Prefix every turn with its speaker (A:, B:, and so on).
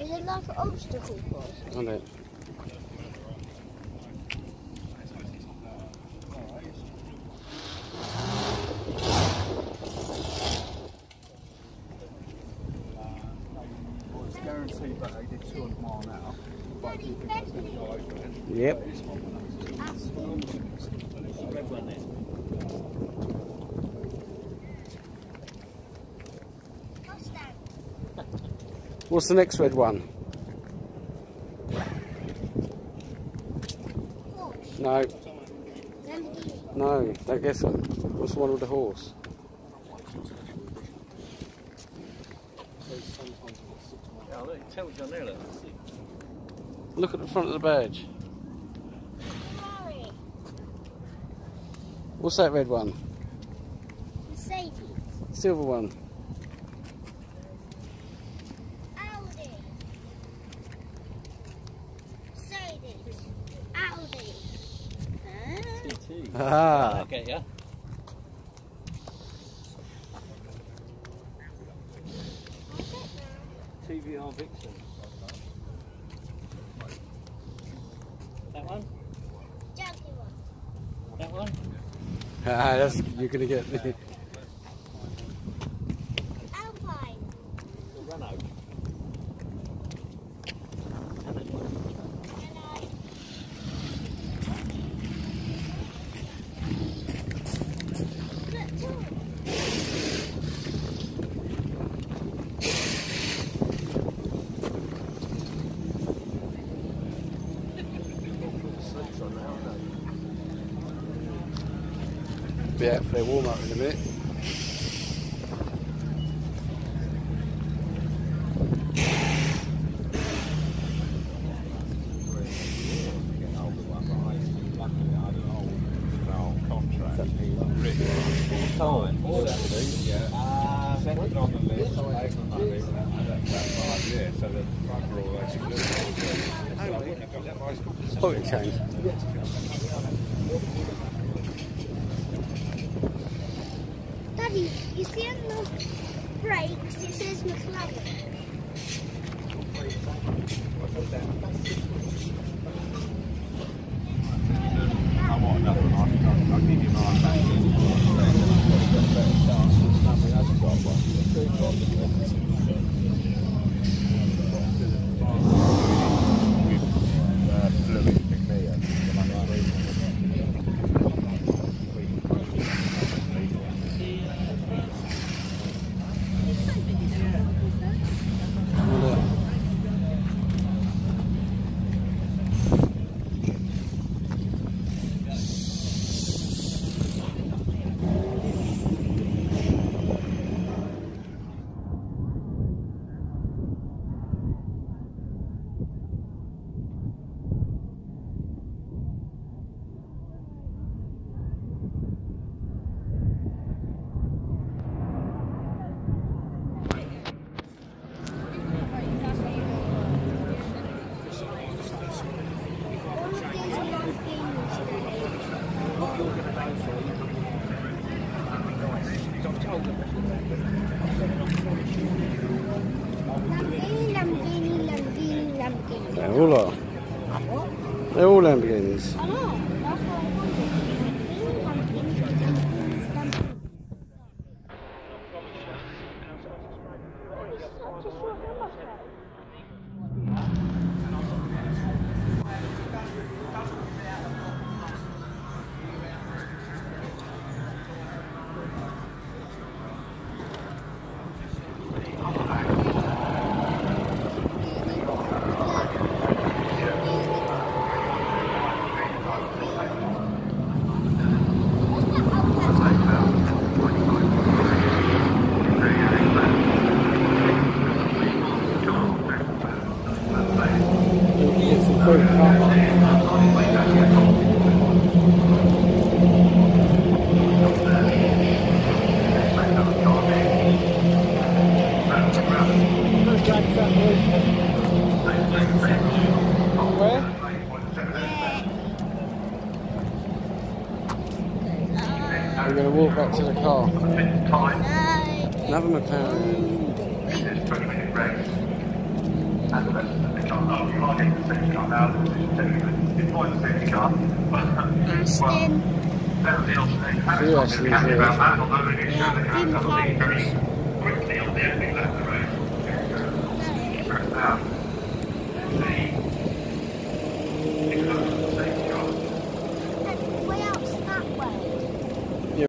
A: Is it like an obstacle course?
B: Isn't it?
C: Well, guaranteed that they did 200 mile an hour. But do you think that's going to go over it?
B: Yep.
D: Red one then.
A: What's that?
B: What's the next red one? No, no, don't guess it. What's the one with the horse?
D: Look, it tells you on there, look.
B: Look at the front of the badge. What's that red one?
A: Mercedes.
B: Silver one. Ah,
D: I get ya. TVR Vixen. That one? That one?
B: ah that's, you're gonna get. Be out for their warm up in a minute.
D: Time. All that
E: Uh, second on the list, so all actually
B: change.
A: Daddy, you see on the brakes it says McLaren.
E: I want another one. I'll, I'll give you mine back. With, uh, fluid McNeil, the one that we-
A: All of these Lamborghinis, Daddy. Lamborghini, Lamborghini, Lamborghini, Lamborghini.
B: They all are. They're all Lamborghinis.
A: I
B: You can get some fruit, can't you? Where? We're going to walk back to the car.
A: No.
B: Another McLaren.
F: It's 20 minute race. And the rest of the car. Oh, you are getting the safety car now. Than safety car. Well, the alternate. I
B: Yeah,
F: was
B: she
F: talking
B: was
F: to Kathy
B: there.
F: about that, although they didn't show
A: Yeah,
F: the car
A: in
F: double very
A: Paris.
F: quickly on the opening lap